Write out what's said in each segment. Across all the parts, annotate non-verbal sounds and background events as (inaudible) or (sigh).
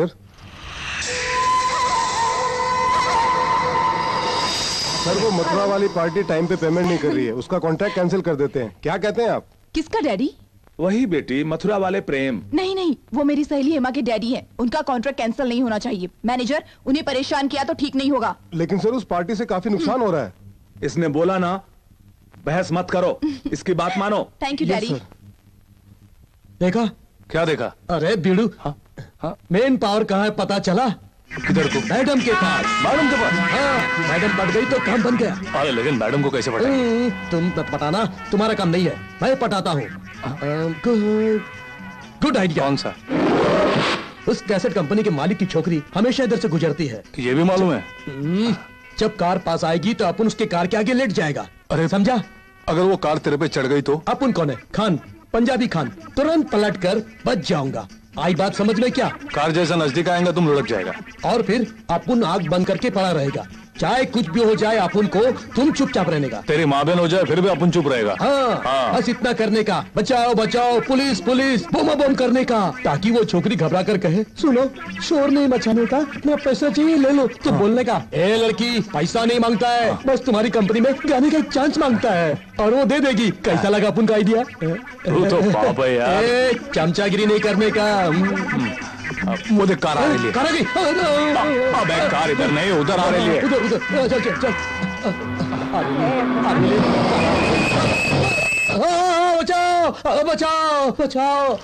Sir. Sir वो मथुरा वाली party time पे पेमेंट नहीं कर रही है। उसका कॉन्ट्रैक्ट कैंसिल कर देते हैं। क्या कहते हैं आप? किसका डैडी? वही बेटी मथुरा वाले प्रेम। नहीं नहीं वो मेरी सहेली हेमा के डैडी हैं। उनका कॉन्ट्रैक्ट कैंसिल नहीं होना चाहिए। मैनेजर उन्हें परेशान किया तो ठीक नहीं होगा। लेकिन सर उस पार्टी से काफ़ी नुकसान हो रहा है। इसने बोला ना बहस मत करो। (laughs) इसकी बात मानो। थैंक यू डैडी देखा? क्या देखा? अरे बीड़ू। हाँ। मेन पावर कहाँ है पता चला? किधर को? मैडम के पास। मैडम के पास? हाँ मैडम पट गई तो काम बन गया। अरे लेकिन मैडम को कैसे पटाएँगे हम्म, तुम पटाना तुम्हारा काम नहीं है। मैं पटाता हूँ। गुड गुड आइडिया कौन सा? उस कैसेट कंपनी के मालिक की छोकरी हमेशा इधर से गुजरती है। ये भी मालूम है? हम्म, जब कार पास आएगी तो अपन उसके कार के आगे लेट जाएगा। अरे समझा? अगर वो कार तेरे पे चढ़ गई तो? अपन कौन है? खान पंजाबी खान तुरंत पलट कर बच जाऊँगा। आई बात समझ में क्या? कार जैसा नज़दीक आएगा तुम लुढ़क जाएगा। और फिर अपन आग बंद करके पड़ा रहेगा। चाहे कुछ भी हो जाए अपन को तुम चुपचाप रहने का। तेरी माँ बहन हो जाए फिर भी अपन चुप रहेगा। हाँ, हाँ। बस इतना करने का। बचाओ बचाओ पुलिस पुलिस बोमा बोम करने का। ताकि वो छोकरी घबरा कर कहे सुनो शोर नहीं मचाने का मैं पैसा चाहिए ले लो। तो बोलने का ए लड़की पैसा नहीं माँगता है। बस तुम्हारी कंपनी में गाने का एक चांस माँगता है और वो दे देगी। कैसा लगा अपन का आइडिया तो है चमचागिरी नहीं करने का। वो देख कार आ रही है। करोगी अबे कार इधर नहीं उधर आ रही है। उधर उधर चल चल चल। आ आ। आ, बचाओ बचाओ बचाओ।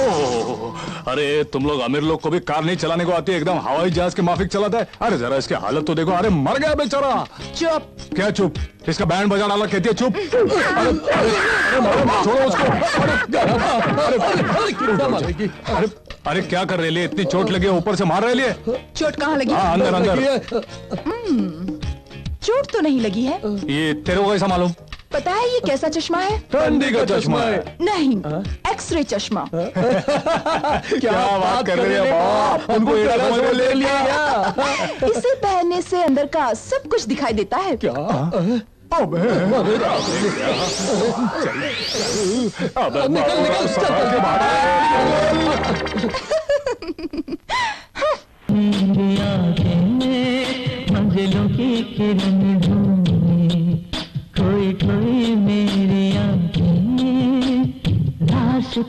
ओह, अरे तुम लोग अमीर लोग को भी कार नहीं चलाने को आती है एकदम हवाई जहाज़ के माफिक चलाता है। अरे जरा इसकी हालत तो देखो। अरे मर गया बेचारा। चुप। क्या चुप? इसका बैंड बजा डाला कहती है चुप। छोड़ो उसको। अरे, अरे अरे क्या कर रहे है इतनी चोट लगी ऊपर से मार रही है चोट कहाँ लगी? हाँ अंदर अंदर। चोट तो नहीं लगी है। ये तेरे को कैसा मालूम? पता है ये कैसा चश्मा है? ठंडी का चश्मा है। नहीं एक्सरे चश्मा। (laughs) क्या बात कर रही है? बाप उनको ले लिया। इसे पहनने से अंदर का सब कुछ दिखाई देता है? अबे अबे निकल निकल के में मंजिलों की किरण ढूंढे खोई खोई मेरी आँखें में रास्ते